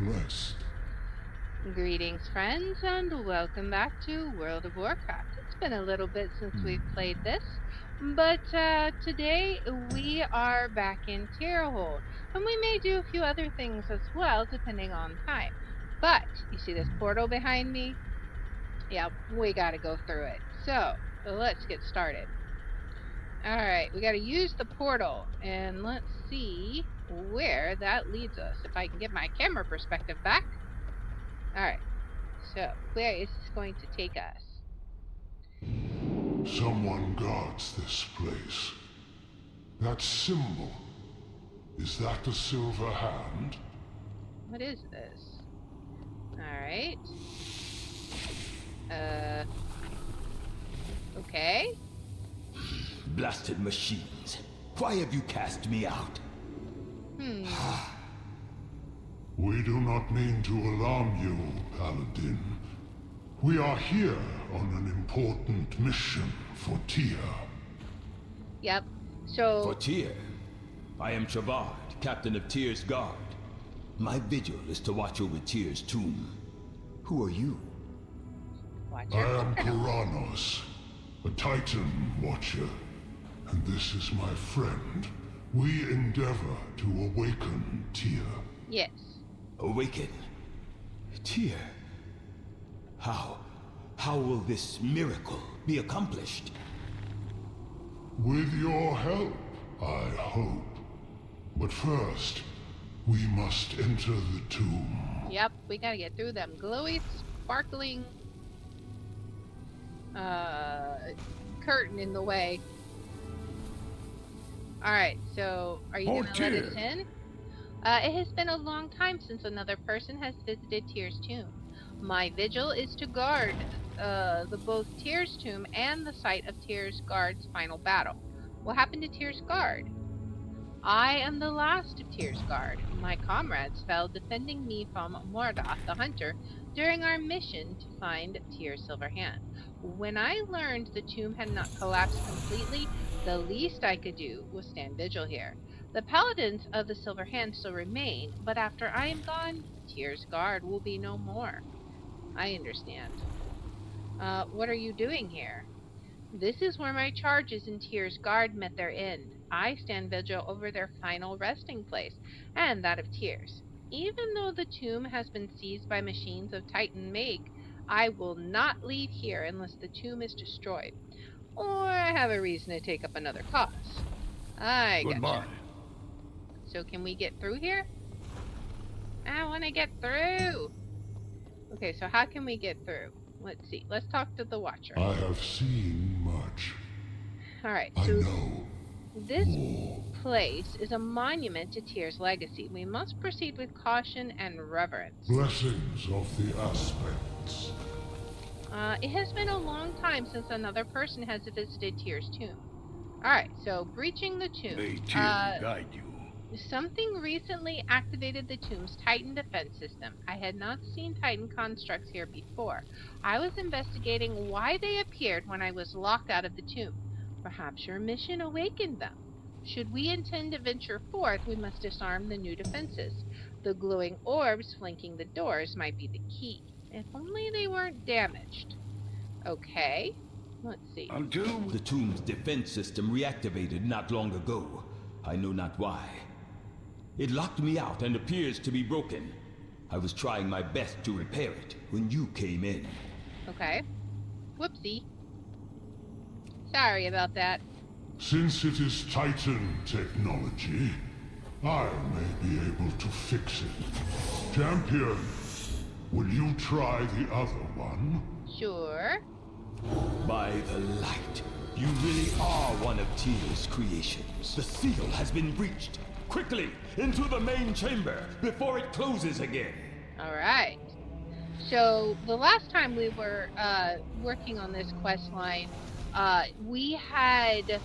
blessed. Greetings, friends, and welcome back to World of Warcraft. It's been a little bit since we've played this, but uh, today we are back in Tyrhold, and we may do a few other things as well, depending on time. But you see this portal behind me? Yeah, we gotta go through it. So let's get started. Alright, we gotta use the portal, and let's see where that leads us. If I can get my camera perspective back. Alright, so where is this going to take us? Someone guards this place. That symbol. Is that the silver hand? What is this? Alright. Uh. Okay. Blasted machines. Why have you cast me out? Hmm. We do not mean to alarm you, Paladin. We are here on an important mission for Tyr. Yep. So. For Tyr. I am Travard, captain of Tyr's guard. My vigil is to watch over Tyr's tomb. Who are you? Watch I am portal. Koranos, a Titan Watcher. And this is my friend. We endeavor to awaken Tyr. Yes. Awaken. Tyr. How? How will this miracle be accomplished? With your help, I hope. But first, we must enter the tomb. Yep. We gotta get through them glowy, sparkling. Uh. Curtain in the way. Alright, so are you Oh, gonna let us in? Uh, it has been a long time since another person has visited Tyr's tomb. My vigil is to guard uh, the both Tyr's tomb and the site of Tyr's guard's final battle. What happened to Tyr's guard? I am the last of Tyr's guard. My comrades fell defending me from Mordoth the Hunter during our mission to find Tyr's silver hand. When I learned the tomb had not collapsed completely, the least I could do was stand vigil here. The paladins of the Silver Hand still remain, but after I am gone, Tyr's guard will be no more. I understand. Uh, what are you doing here? This is where my charges in Tyr's guard met their end. I stand vigil over their final resting place, and that of Tyr's. Even though the tomb has been seized by machines of Titan make, I will not leave here unless the tomb is destroyed, or I have a reason to take up another cause. I gotcha. So can we get through here? I want to get through. Okay, so how can we get through? Let's see. Let's talk to the Watcher. I have seen much. All right. I So know this more. place is a monument to Tyr's legacy. We must proceed with caution and reverence. Blessings of the aspects. Uh, it has been a long time since another person has visited Tyr's tomb. All right. So breaching the tomb. May Tyr Uh, guide you. Something recently activated the tomb's Titan defense system. I had not seen Titan constructs here before. I was investigating why they appeared when I was locked out of the tomb. Perhaps your mission awakened them. Should we intend to venture forth, we must disarm the new defenses. The glowing orbs flanking the doors might be the key. If only they weren't damaged. Okay, let's see. Until The tomb's defense system reactivated not long ago. I know not why. It locked me out and appears to be broken. I was trying my best to repair it when you came in. Okay. Whoopsie. Sorry about that. Since it is Titan technology, I may be able to fix it. Champion, will you try the other one? Sure. By the light, you really are one of Tyr's creations. The seal has been breached. Quickly, into the main chamber before it closes again. All right. So the last time we were uh, working on this quest line, uh, we had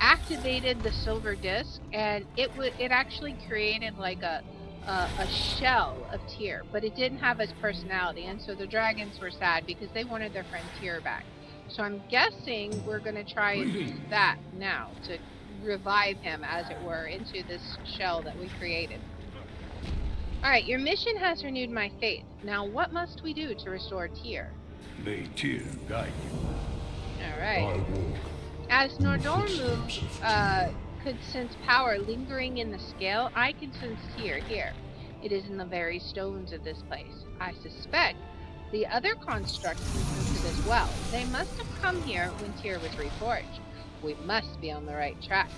activated the silver disc, and it would it actually created like a, a a shell of Tyr, but it didn't have his personality, and so the dragons were sad because they wanted their friend Tyr back. So I'm guessing we're gonna try and use that now to revive him, as it were, into this shell that we created. Alright, your mission has renewed my faith. Now, what must we do to restore Tyr? May Tyr guide you. Alright. As Nozdormu uh. Could sense power lingering in the scale, I can sense here, here. It is in the very stones of this place. I suspect the other constructs can sense it as well. They must have come here when Tyr was reforged. We must be on the right track.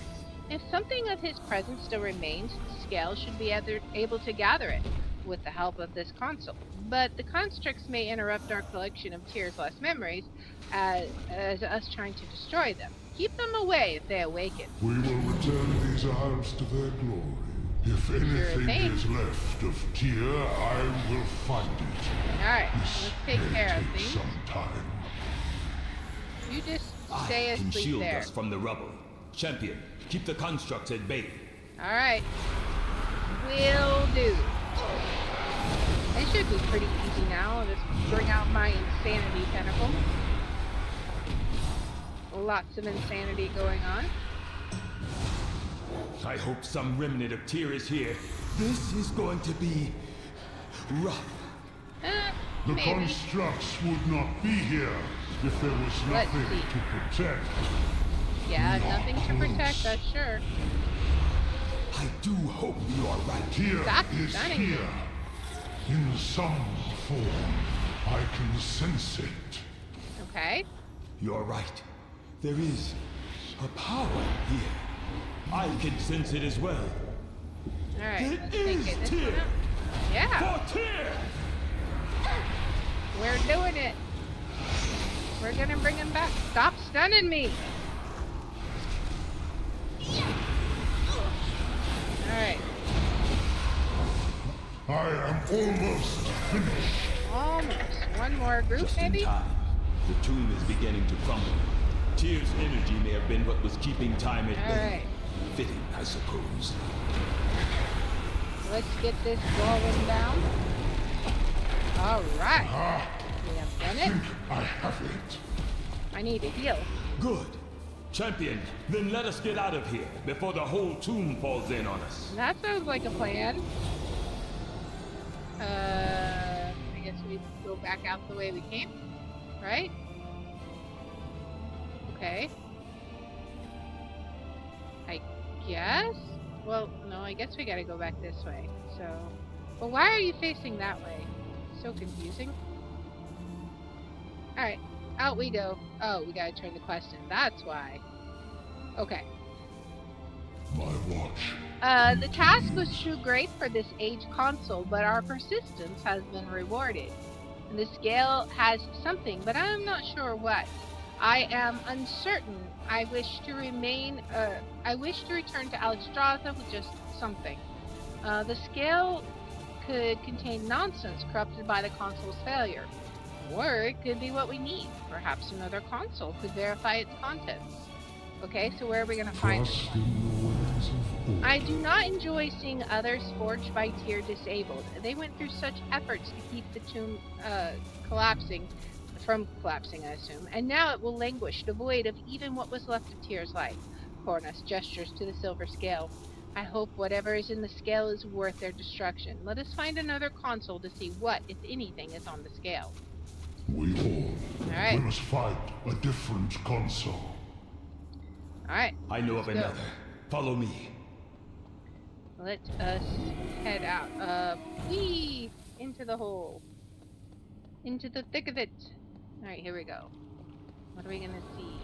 If something of his presence still remains, the scale should be able to gather it with the help of this console. But the constructs may interrupt our collection of Tyr's lost memories as, as us trying to destroy them. Keep them away if they awaken. We will return these isles to their glory. If anything is left of Tyr, I will find it. Alright, let's take may care of take things. some time. You just I stay can shield there. us from the rubble. Champion, keep the constructs at bay. Alright. Will do. It should be pretty easy now. Just bring out my insanity tentacle. Lots of insanity going on. I hope some remnant of Tyr is here. This is going to be rough. Eh, The maybe. constructs would not be here if there was nothing to protect. Yeah, we are nothing to protect close. us, sure. I do hope you are right. Tyr Stop is stunning here. In some form. I can sense it. Okay. You're right. There is a power here. I can sense it as well. Alright, It take it this Tyr. one out. Yeah, For we're doing it. We're gonna bring him back. Stop stunning me! Alright, I am almost finished. almost. One more group, Just maybe? in time. The tomb is beginning to crumble. Tyr's energy may have been what was keeping time at bay. Alright. Fitting, I suppose. Let's get this going down. Alright, Ah, we have done I it. think I have it. I need to heal. Good. Champion, then let us get out of here before the whole tomb falls in on us. That sounds like a plan. Uh, I guess we go back out the way we came, right? Okay. I guess? Well, no, I guess we gotta go back this way, so... But why are you facing that way? So confusing. Alright, out we go. Oh, we gotta turn the quest in. That's why. Okay. My watch. Uh, the task was too great for this age console, but our persistence has been rewarded. And the scale has something, but I'm not sure what. I am uncertain. I wish to remain. Uh, I wish to return to Alexstrasza with just something. Uh, the scale could contain nonsense corrupted by the console's failure, or it could be what we need. Perhaps another console could verify its contents. Okay, so where are we gonna find it? Trust in the ways of all. I do not enjoy seeing others forged by Tyr disabled. They went through such efforts to keep the tomb uh, collapsing, from collapsing, I assume, and now it will languish, devoid of even what was left of Tyr's life. Cornus gestures to the silver scale. I hope whatever is in the scale is worth their destruction. Let us find another console to see what, if anything, is on the scale. We all. Alright. We must find a different console. Alright, I know of go. another. Follow me. let us head out. Uh, whee! Into the hole. Into the thick of it. Alright, here we go. What are we gonna see?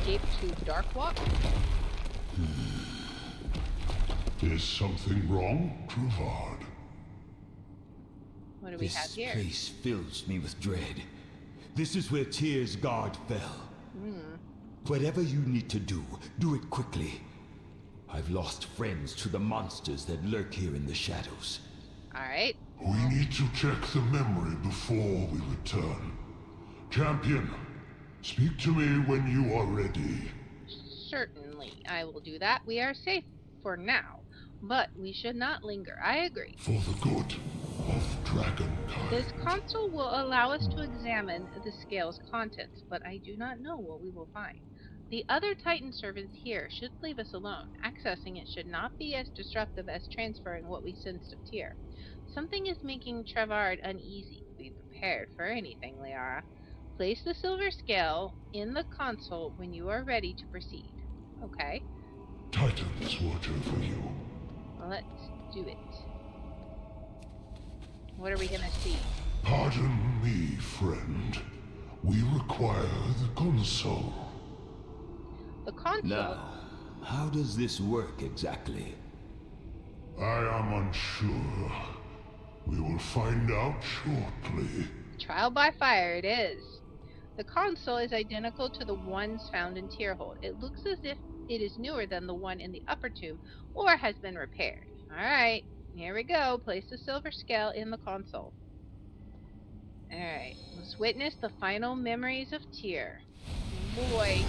Escape to Darkwalk? Is something wrong, Travard? What do we have here? This place fills me with dread. This is where Tyr's guard fell. Hmm. Whatever you need to do, do it quickly. I've lost friends to the monsters that lurk here in the shadows. Alright. We need to check the memory before we return. Champion, speak to me when you are ready. Certainly, I will do that. We are safe for now. But we should not linger. I agree. For the good of Dragonkind. This console will allow us to examine the scale's contents, but I do not know what we will find. The other Titan servants here should leave us alone. Accessing it should not be as disruptive as transferring what we sensed of Tyr. Something is making Travard uneasy. Be prepared for anything, Liyarra. Place the silver scale in the console when you are ready to proceed. Okay, Titans watch over you. let's do it. What are we gonna see? Pardon me, friend. We require the console. The console. Now, how does this work exactly? I am unsure. Will find out shortly. Trial by fire it is. The console is identical to the ones found in Tyrhold. It looks as if it is newer than the one in the upper tomb or has been repaired. Alright, here we go. Place the silver scale in the console. Alright, let's witness the final memories of Tyr. Boy.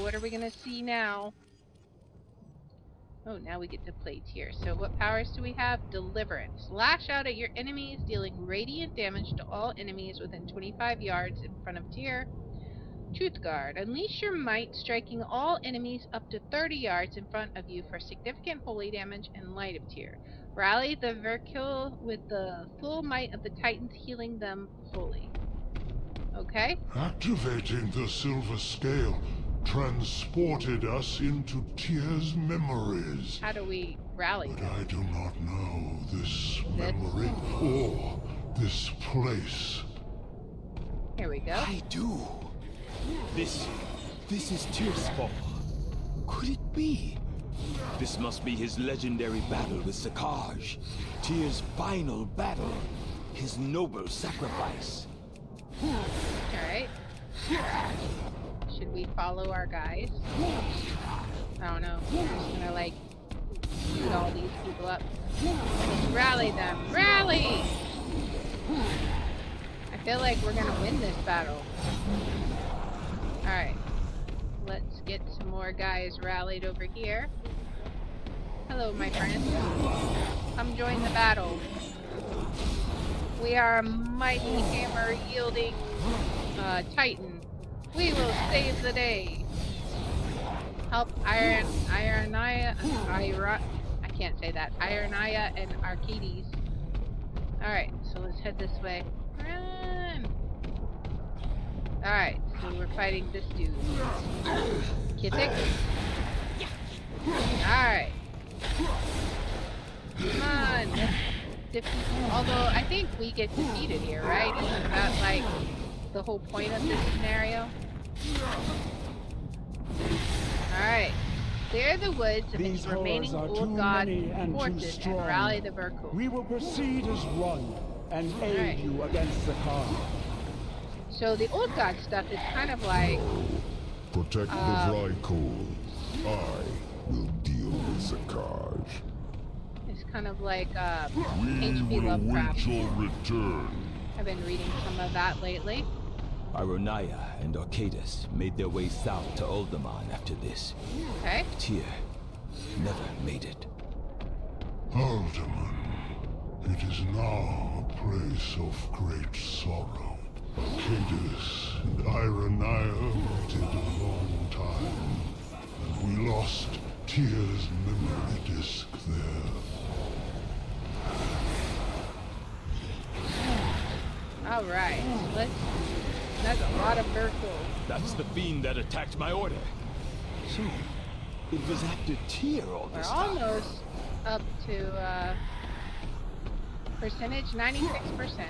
What are we gonna see now? Oh, now we get to play Tyr. So what powers do we have? Deliverance. Lash out at your enemies, dealing radiant damage to all enemies within 25 yards in front of Tyr. Truth Guard. Unleash your might, striking all enemies up to 30 yards in front of you for significant holy damage and light of Tyr. Rally the Verkil with the full might of the Titans, healing them fully. Okay? Activating the silver scale transported us into Tyr's memories. How do we rally But? I do not know this This? memory or this place. Here we go. I do. This. This is Tyr's fall. Could it be? This must be his legendary battle with Zakaj. Tyr's final battle. His noble sacrifice. Alright. Should we follow our guys? I don't know. We're just gonna like shoot all these people up. Rally them. Rally! I feel like we're gonna win this battle. Alright. Let's get some more guys rallied over here. Hello, my friends. Come join the battle. We are a mighty hammer yielding uh, Titan. We will save the day. Help Iron Ironaya Ira, I can't say that. Ironaya and Archaedas. Alright, so let's head this way. Run! Alright, so we're fighting this dude. Kittic. Alright. Come on. defeat- Although I think we get defeated here, right? Like the whole point of this scenario? Alright. Clear the woods of These its remaining horrors are old too god many and forces and rally the Verkul. We will proceed as one and aid Alright. you against the Khan. So the old god stuff is kind of like Protect Um, the Vrykul. I will deal with Zakaj. it's kind of like uh, We H.P. will Lovecraft. wait your return. I've been reading some of that lately. Ironaya and Archaedas made their way south to Uldaman after this. Okay. Tyr never made it. Uldaman, it is now a place of great sorrow. Archaedas and Ironaya waited a long time, and we lost Tyr's memory disk there. Alright. Let's that's a lot of Verkul. That's the fiend that attacked my order. So, it was after Tyr all this We're this time. almost up to uh, percentage 96%.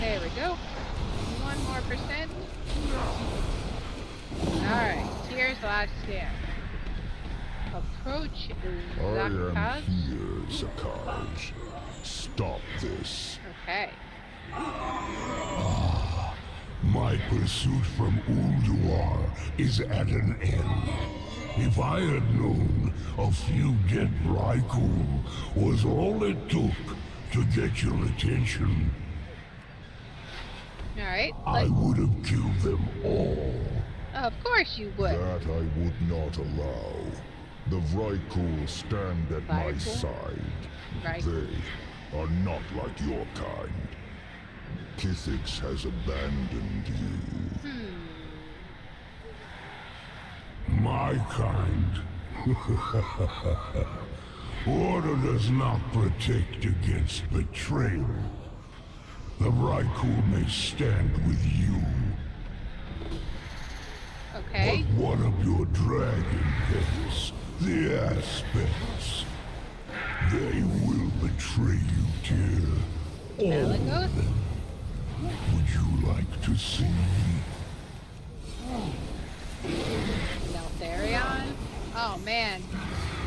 There we go. One more percent. Alright, here's the last stand. Approach I am Zakaj. here, Zakaj. Stop this. Okay. My pursuit from Ulduar is at an end. If I had known a few dead Vrykul was all it took to get your attention, Alright. I would have killed them all. of course you would. That I would not allow. The Vrykul stand at my side. Right. They are not like your kind. Kithix has abandoned you. Hmm. my kind. Order does not protect against betrayal. The Vrykul may stand with you, Okay. but one of your dragon pets, the Aspects, they will betray you, dear. All of them. Would you like to see? Neltharion? Oh man.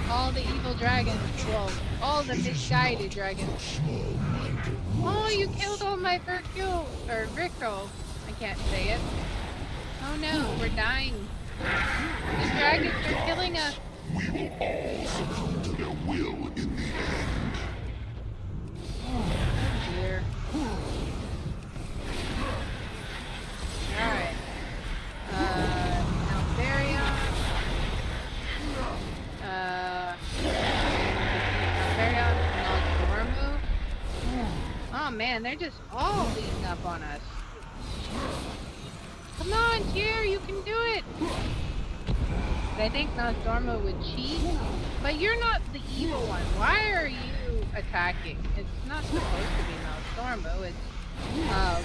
All the evil dragons. Well, all the misguided dragons. Oh, you killed all my Verkul or Rickle. I can't say it. Oh no, we're dying. The dragons are killing us. We will all succumb to their will in the end. Oh dear. Alright. Uh, Neltharion. Uh, Neltharion, Nozdormu. Oh man, they're just all beating up on us. Come on, Tyr, you can do it! I think Nozdormu would cheat, but you're not the evil one. Why are you attacking? It's not supposed to be Nozdormu, it's um,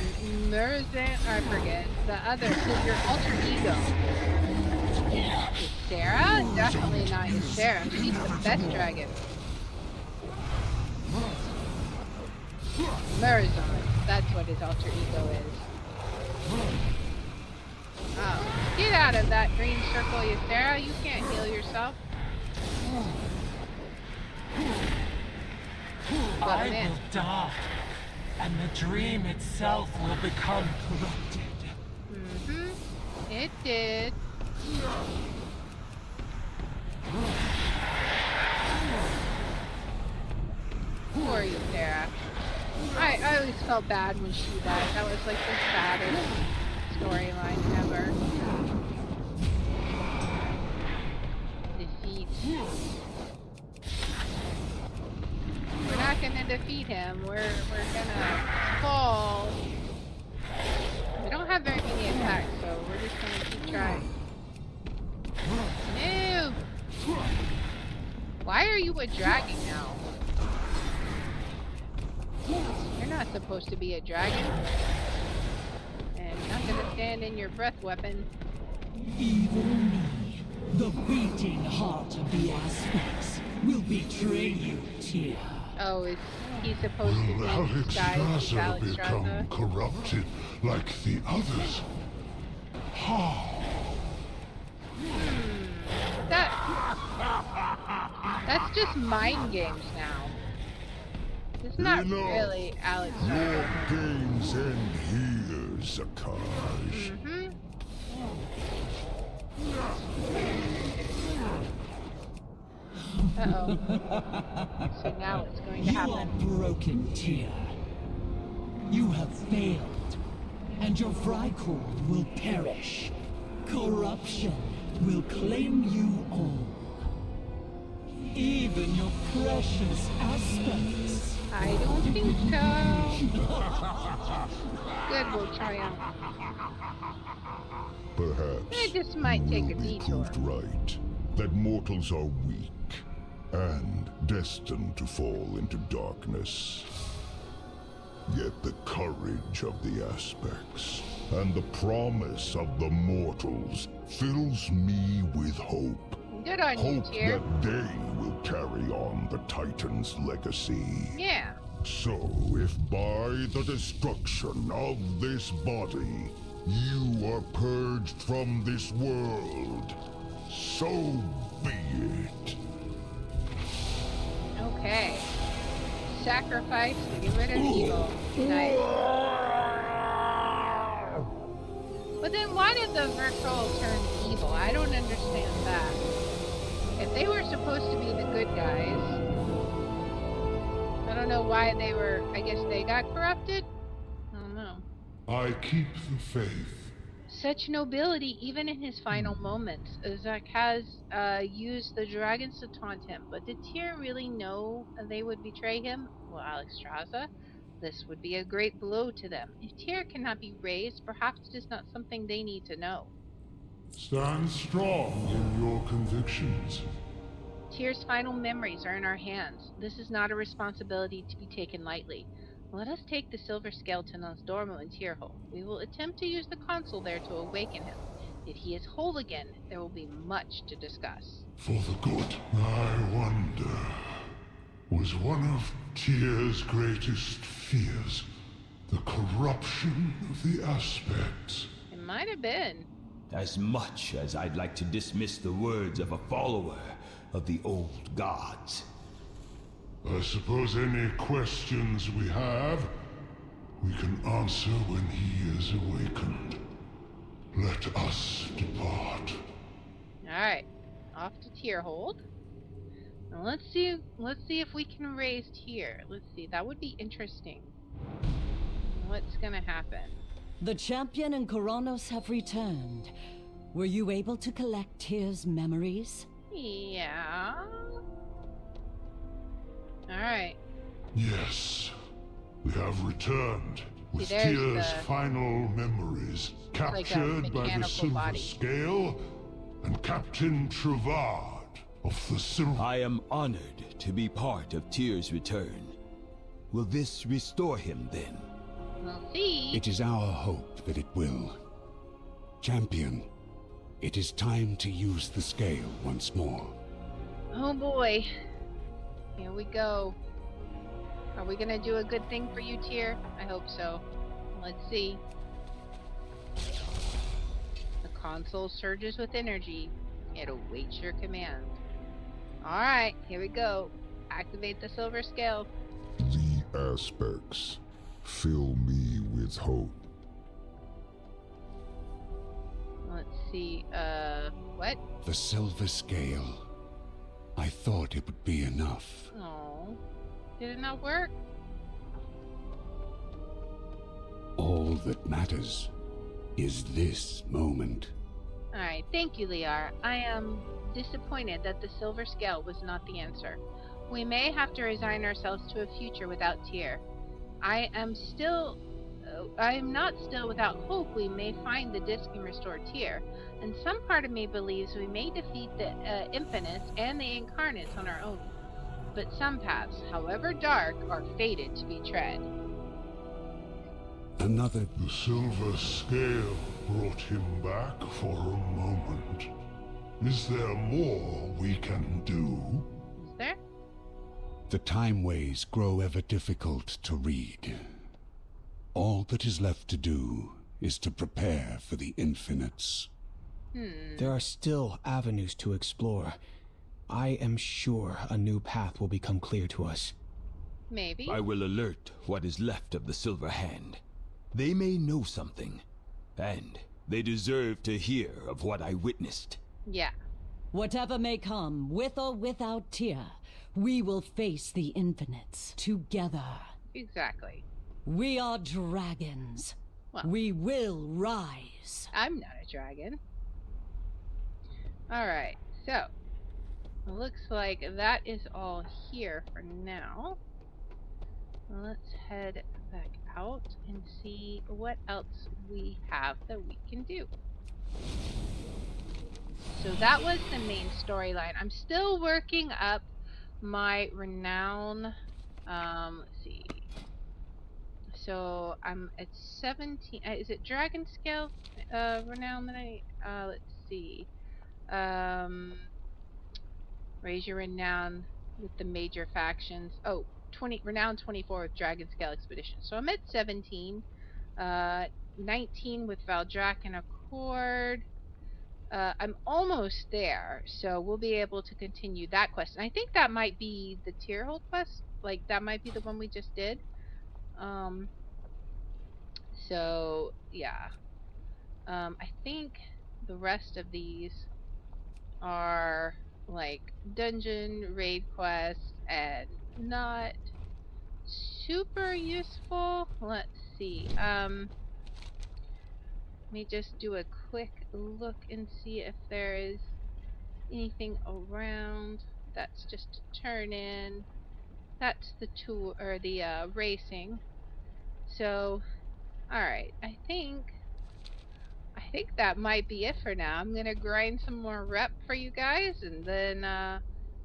Murozond, I forget, the other, it's your alter ego. Sarah? Definitely not Sarah. She's the best dragon. Murozond, that's what his alter ego is. Oh, get out of that green circle, Ysera. You can't heal yourself. I will die, and the dream itself will become corrupted. mm-hmm. It did. Always felt bad when she died. That was like the saddest storyline ever. Defeat. We're not gonna defeat him. We're we're gonna fall. We don't have very many attacks, so we're just gonna keep trying. No! Why are you a dragon now? You're not supposed to be a dragon. And you're not gonna stand in your breath weapon. Even me, the beating heart of the aspects, will betray you, Tyr. Oh, is he supposed to be Alexstrasza disguised become Alexstrasza? corrupted like the others? How? Hmm. That That's just mind games now. It's not Enough. really Alex. Your games end here, Zakaj. Mm-hmm. Uh-oh. so now it's going to You are broken, Tyr. You have failed, and your Vrykul will perish. Corruption will claim you all. Even your precious aspects. I don't think so. Good, we'll triumph. Perhaps Eh, this might you take a detour. proved right that mortals are weak and destined to fall into darkness. Yet the courage of the aspects and the promise of the mortals fills me with hope. Good on you, Hope Tyr. that they will carry on the Titan's legacy. Yeah. So, if by the destruction of this body, you are purged from this world, so be it. Okay. Sacrifice to get rid of evil. Nice. But then why did the Verkul turn evil? The good guys, I don't know why they were, I guess they got corrupted? I don't know. I keep the faith. Such nobility even in his final moments. Zak has uh, used the dragons to taunt him, but did Tyr really know they would betray him? Well, Alexstrasza, this would be a great blow to them. If Tyr cannot be raised, perhaps it is not something they need to know. Stand strong in your convictions. Tyr's final memories are in our hands. This is not a responsibility to be taken lightly. Let us take the silver skeleton on Dormo and Tyrhold. We will attempt to use the console there to awaken him. If he is whole again, there will be much to discuss. For the good. I wonder. Was one of Tyr's greatest fears the corruption of the aspects? It might have been. As much as I'd like to dismiss the words of a follower of the old gods. I suppose any questions we have, we can answer when he is awakened. Let us depart. Alright. Off to Tyrhold. Now let's see let's see if we can raise Tyr. Let's see, that would be interesting. What's gonna happen? The champion and Koranos have returned. Were you able to collect Tyr's memories? Yeah. Alright. Yes, we have returned with See, there's Tyr's the- final memories like captured by the Silver body. Scale and Captain Travard of the Silver. I am honored to be part of Tyr's return. Will this restore him then? We'll see. It is our hope that it will. Champion, it is time to use the scale once more. Oh boy. Here we go. Are we gonna do a good thing for you, Tyr? I hope so. Let's see. The console surges with energy. It awaits your command. Alright, here we go. Activate the silver scale. The aspects fill me with hope. See. Uh, what? The silver scale. I thought it would be enough. Oh. Did it not work? All that matters is this moment. Alright, thank you, Liar. I am disappointed that the silver scale was not the answer. We may have to resign ourselves to a future without Tyr. I am still. I am not still without hope we may find the disc and restore Tyr, and some part of me believes we may defeat the uh, Infinites and the Incarnates on our own. But some paths, however dark, are fated to be tread. Another The Silver Scale brought him back for a moment. Is there more we can do? Is there? The time ways grow ever difficult to read. All that is left to do is to prepare for the infinites. Hmm. There are still avenues to explore. I am sure a new path will become clear to us. Maybe. I will alert what is left of the Silver Hand. They may know something, and they deserve to hear of what I witnessed. Yeah. Whatever may come, with or without Tyr, we will face the infinites together. Exactly. We are dragons. Well. We will rise. I'm not a dragon. Alright, so. Looks like that is all here for now. Let's head back out and see what else we have that we can do. So that was the main storyline. I'm still working up my renown. Um, let's see. So I'm at 17. Uh, is it dragon scale uh, renown that I? Uh, let's see. Um, raise your renown with the major factions. Oh, 20 renown 24 with dragon scale expedition. So I'm at 17. Uh, 19 with Valdrakken Accord. Uh, I'm almost there, so we'll be able to continue that quest. And I think that might be the Tyrhold quest. Like that might be the one we just did. Um, so yeah, um, I think the rest of these are like dungeon raid quests and not super useful. Let's see. Um, let me just do a quick look and see if there is anything around. That's just to turn in. That's the tour or the uh, racing. So, all right. I think I think that might be it for now. I'm gonna grind some more rep for you guys, and then uh,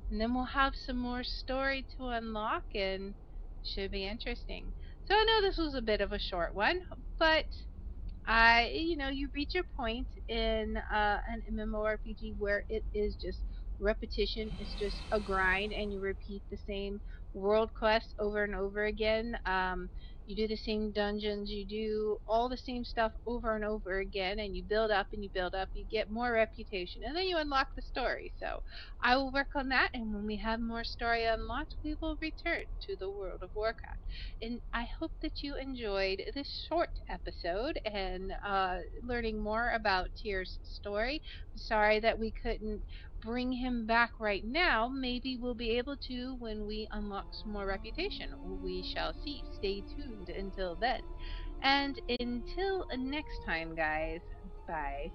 and then we'll have some more story to unlock, and should be interesting. So I know this was a bit of a short one, but I, you know, you reach a point in uh, an MMORPG where it is just repetition. It's just a grind, and you repeat the same world quests over and over again. Um, you do the same dungeons, you do all the same stuff over and over again, and you build up and you build up, you get more reputation, and then you unlock the story. So I will work on that, and when we have more story unlocked, we will return to the World of Warcraft. And I hope that you enjoyed this short episode and uh, learning more about Tyr's story. I'm sorry that we couldn't bring him back right now. Maybe we'll be able to when we unlock some more reputation. We shall see. Stay tuned until then. And until next time, guys, bye.